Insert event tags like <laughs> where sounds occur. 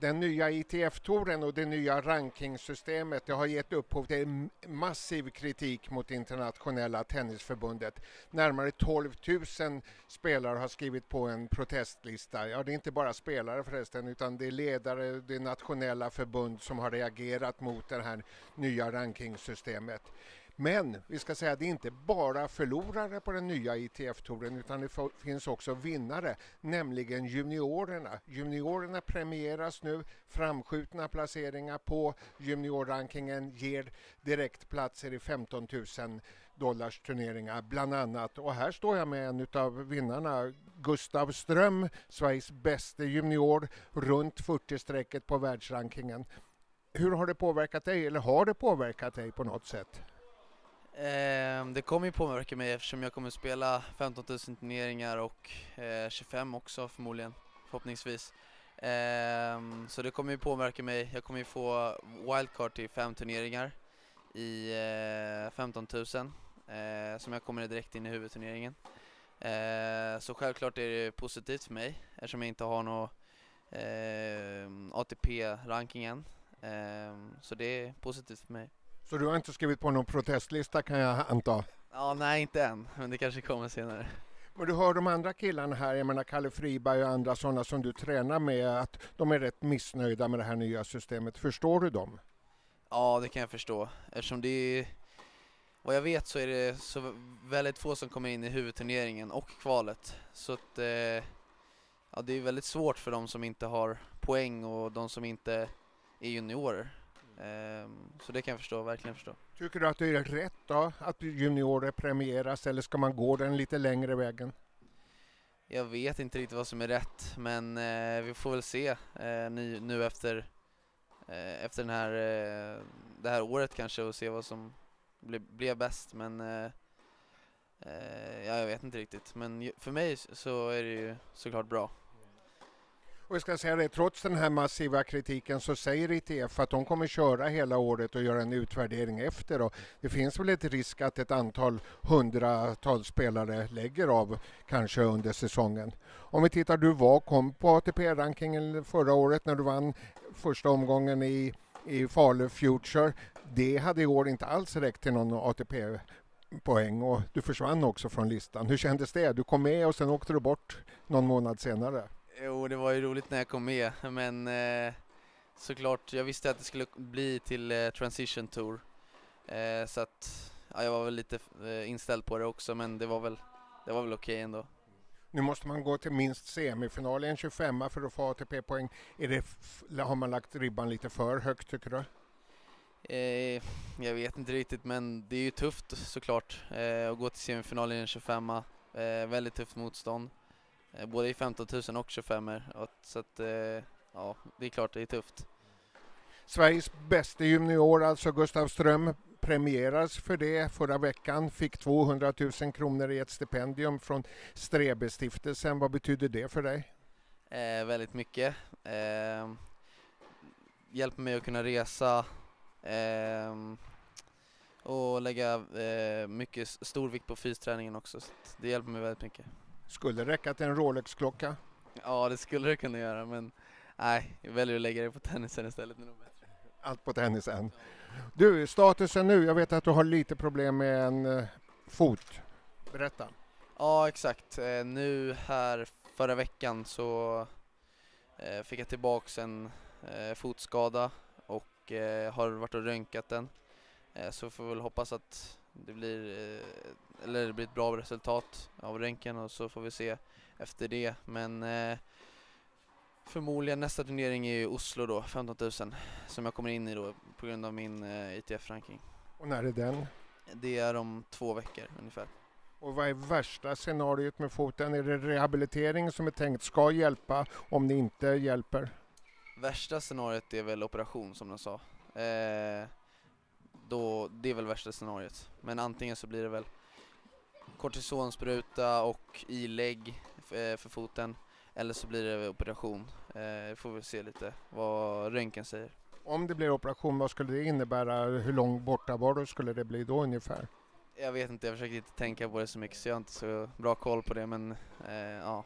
Den nya ITF-touren och det nya rankingsystemet det har gett upphov till massiv kritik mot internationella tennisförbundet. Närmare 12 000 spelare har skrivit på en protestlista. Ja, det är inte bara spelare förresten utan det är ledare, det är nationella förbund som har reagerat mot det här nya rankingsystemet. Men vi ska säga att det är inte bara förlorare på den nya ITF-touren utan det finns också vinnare, nämligen juniorerna. Juniorerna premieras nu, framskjutna placeringar på juniorrankingen ger direktplatser i 15 000 dollars turneringar bland annat. Och här står jag med en av vinnarna, Gustav Ström, Sveriges bästa junior, runt 40-strecket på världsrankingen. Hur har det påverkat dig, eller har det påverkat dig på något sätt? Eh, det kommer ju påverka mig eftersom jag kommer spela 15 000 turneringar och eh, 25 också förmodligen, förhoppningsvis. Eh, så det kommer ju påverka mig. Jag kommer ju få wildcard till fem turneringar i eh, 15 000 eh, som jag kommer direkt in i huvudturneringen. Eh, så självklart är det positivt för mig eftersom jag inte har någon eh, ATP-ranking än. Eh, så det är positivt för mig. Så du har inte skrivit på någon protestlista kan jag anta? Ja, nej inte än, men det kanske kommer senare. Men du hör de andra killarna här, jag menar Kalle Friberg och andra sådana som du tränar med, att de är rätt missnöjda med det här nya systemet. Förstår du dem? Ja, det kan jag förstå. Eftersom det är, vad jag vet så är det så väldigt få som kommer in i huvudturneringen och kvalet. Så att, eh, ja, det är väldigt svårt för de som inte har poäng och de som inte är juniorer. Ehm, så det kan jag förstå, verkligen förstå. Tycker du att det är rätt då, att juniorer premieras eller ska man gå den lite längre vägen? Jag vet inte riktigt vad som är rätt, men eh, vi får väl se eh, nu, efter, eh, efter den här, det här året kanske och se vad som ble, blev bäst. Men ja, jag vet inte riktigt. Men för mig så är det ju såklart bra. Och jag ska säga det, trots den här massiva kritiken så säger ITF att de kommer köra hela året och göra en utvärdering efter. Och det finns väl ett risk att ett antal hundratals spelare lägger av kanske under säsongen. Om vi tittar, du var, kom på ATP-rankingen förra året när du vann första omgången i, i Falu Future. Det hade i år inte alls räckt till någon ATP poäng och du försvann också från listan. Hur kändes det? Du kom med och sen åkte du bort någon månad senare. Jo, det var ju roligt när jag kom med, <laughs> men eh, såklart, jag visste att det skulle bli till eh, Transition Tour. Eh, så att, ja, jag var väl lite eh, inställd på det också, men det var väl, det var väl okej okay ändå. Nu måste man gå till minst semifinal i en 25 för att få ATP-poäng. har man lagt ribban lite för högt tycker du? Eh, jag vet inte riktigt, men det är ju tufft såklart eh, att gå till semifinal i en 25 eh, Väldigt tufft motstånd. Eh, både i 15 000 och 25 så att, eh, ja, det är klart det är tufft. Sveriges bästa junior, alltså Gustav Ström, premieras för det förra veckan, fick 200 000 kronor i ett stipendium från Strebestiftelsen. Vad betyder det för dig? Eh, väldigt mycket. Eh, hjälper mig att kunna resa eh, och lägga eh, mycket stor vikt på fysträningen också. Så det hjälper mig väldigt mycket. Skulle räcka till en Rolex-klocka? Ja, det skulle det kunna göra, men nej, jag väljer att lägga det på tennisen istället. Allt på tennisen. Du, statusen nu. Jag vet att du har lite problem med en uh, fot. Berätta. Ja, exakt. Uh, nu här förra veckan så uh, fick jag tillbaks en fotskada och har varit och röntgat den. så får vi väl hoppas att det blir eller det blir ett bra resultat av ränken och så får vi se efter det. Men eh, förmodligen nästa turnering är i Oslo då, 15 000, som jag kommer in i då på grund av min eh, ITF-ranking. Och när är den? Det är om två veckor ungefär. Och vad är värsta scenariot med foten? Är det rehabilitering som är tänkt ska hjälpa om det inte hjälper? Värsta scenariot är väl operation som de sa. Eh, då, det är väl värsta scenariot. Men antingen så blir det väl kortisonspruta och ilägg eh, för foten eller så blir det operation. Eh, får vi se lite vad röntgen säger. Om det blir operation, vad skulle det innebära? Hur lång bortavaro skulle det bli då ungefär? Jag vet inte, jag försöker inte tänka på det så mycket så jag har inte så bra koll på det men eh, ja,